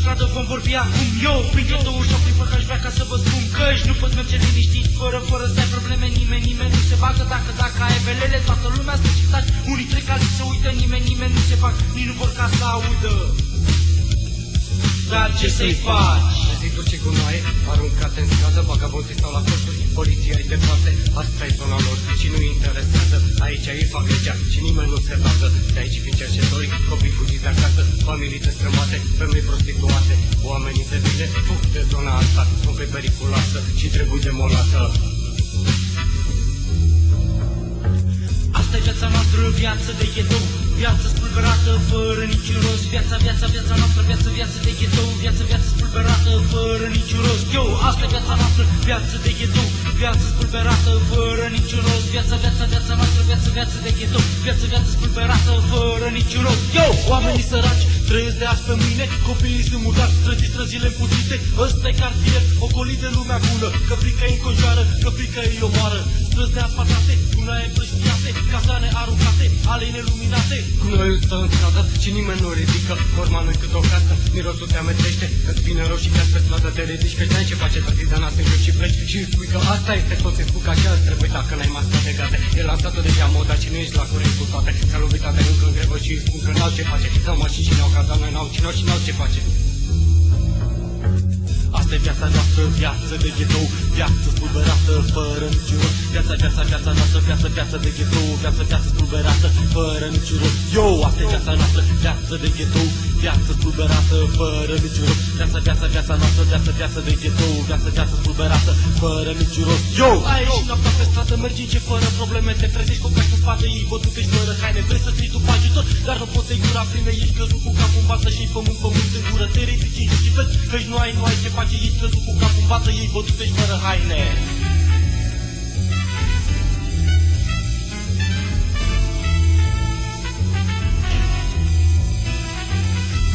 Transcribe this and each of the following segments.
stradă vom vorbi acum. Eu prin ghetou ușa prin făc aș vrea ca să vă spun Căci nu poți merge liniștit fără, fără să ai probleme. Nimeni, nimeni nu se bagă dacă, dacă ai belele Toată lumea stă și taci Unii trec, alții se uită Nimeni, nimeni nu se fac Nici nu vor ca să audă. Dar ce să-i faci? Ziduri și gunoaie aruncate în stradă Vagabonții stau la costuri, poliția e departe Asta e zona lor și nu interesează Aici ei fac legea și nimeni nu se bagă De aici vin cerșetori, copii fugiți de acasă Familii destrămate, femei prostituate Oamenii de bine fug de zona asta Sunt pe periculoasă și trebuie demolată Asta e viața noastră, viață de ghetou Viață spulberată, fără niciun rost. Viața, viața, viața noastră, viață, viață de ghetou Viață, viață spulberată, fără niciun rost. Yo, asta e viața noastră, viață de ghetou Viață spulberată, fără niciun rost Viața, viața, viața noastră, viață, viață de ghetou Viață, viață spulberată, fără niciun rost. Yo, oamenii săraci trăiesc de azi pe mâine Copiii sunt mutați, străzi, străzile împuțite Ăsta e cartier, ocolit de lumea bună Că frica e înconjoară, că frica îi omoară. Străzi neasfaltate, gunoaie împrăștiate Cazane aruncate, alei neluminate. Cu noi stă în stradă și nimeni nu ridică Forma nu cât o casă, mirosul te amețește Îți vine rău și chiar pe stradă te ridici Că ce face tății de nas în joc și pleci. Și îți spui că asta este tot, îți spui că așa îți trebuie Dacă n-ai masca de gate, e lansat deja moda Și nu ești la curent cu toate. S-a lovit de încă în grevă și îi spun că n-au ce face. N-au mașini și n-au cazane, n-au cine și n-au ce face Asta e viața noastră, viață de ghetou Viață spulberată, fără niciun rost. Viața, viața, viața noastră, viață, viață de ghetou Viață, viață spulberată, fără niciun rost. Yo, asta e viața noastră, viață de ghetou Viață spulberată, fără niciun rost. Viața, viața, viața noastră, viață, viață de ghetou Viață, viață spulberată, fără niciun rost. Yo, ai și noaptea pe stradă, mergi ce fără probleme Te trezești cu cași în spate, ei bătute și fără haine Vrei să ții după ajutor, dar nu poți să-i gura plină Ești căzut cu capul în față și pământ, pământ în gură Te ridici și vezi că nu ai, nu ai ce face Ești căzut cu capul în față, ei bătute și fără haine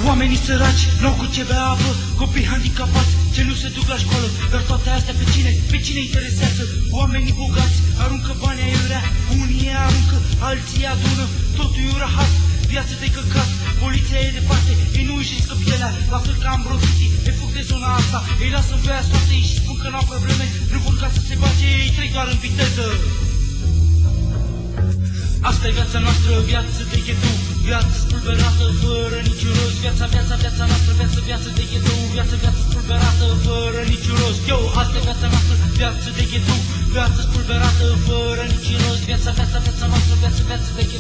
Oamenii săraci, n-au cu ce bea apă, copii handicapați, ce nu se duc la școală, dar toate astea pe cine, pe cine interesează? Oamenii bogați aruncă bani aiurea, unii aruncă, alții adună, totul e un rahat, viață de căcat, poliția e departe, ei nu își riscă pielea, la fel ca Ambrositi, ei fug de zona asta, ei lasă în voia soartei și spun că n-au probleme, nu vor ca să se bage, ei trec doar în viteză. Asta e viața noastră, viață de ghetou. Viață spulberată, fără niciun rost. Viața, viața, viața noastră, viață, viață de ghetou. Viață, viață spulberată, fără niciun rost. Yo, asta e viața noastră, viață de ghetou. Viață spulberată, fără niciun rost. Viața, viața, viața noastră, viață, viață de ghetou